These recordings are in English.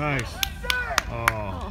Nice. Oh.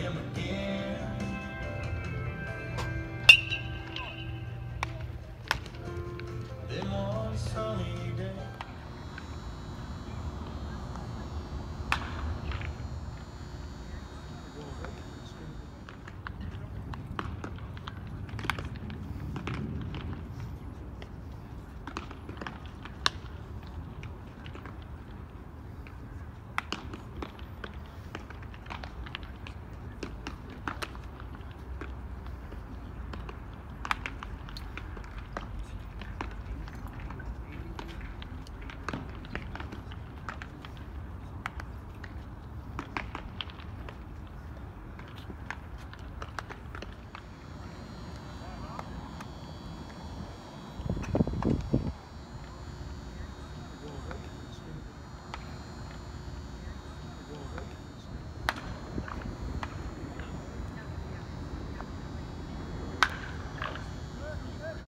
him again. Then one sunny